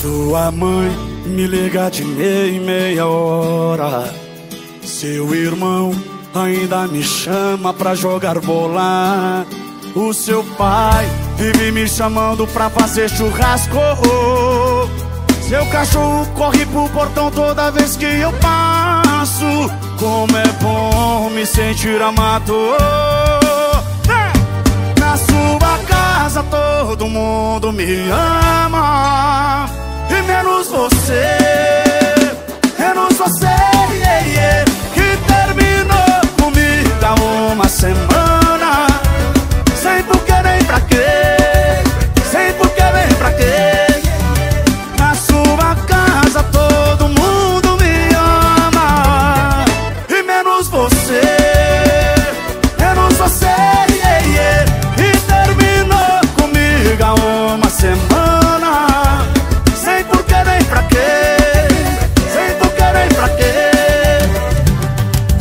Sua mãe me liga de meia em meia hora. Seu irmão ainda me chama pra jogar bola. O seu pai vive me chamando pra fazer churrasco. Seu cachorro corre pro portão toda vez que eu passo. Como é bom me sentir amado. Na sua casa todo mundo me ama.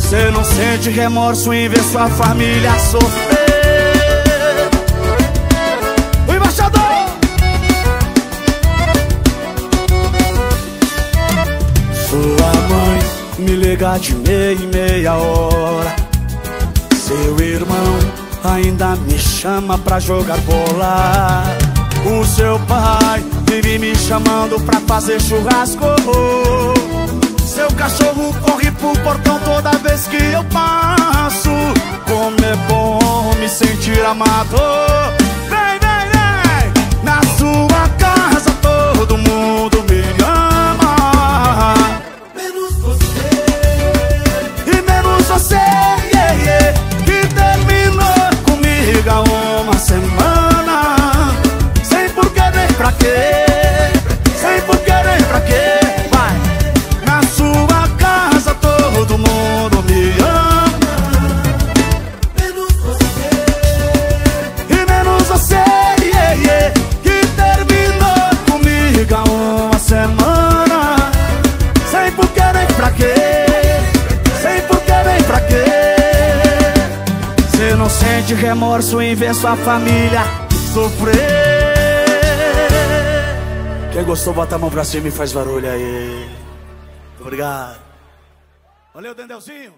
Cê não sente remorso em ver sua família sofrer. O embaixador! Sua mãe me liga de meia em meia hora. Seu irmão ainda me chama pra jogar bola. O seu pai vive me chamando pra fazer churrasco. Seu cachorro corre pro portão toda vez que eu passo. Como é bom me sentir amado. Sente remorso em ver sua família sofrer. Quem gostou, bota a mão pra cima e faz barulho aí. Obrigado. Valeu, Dendelzinho.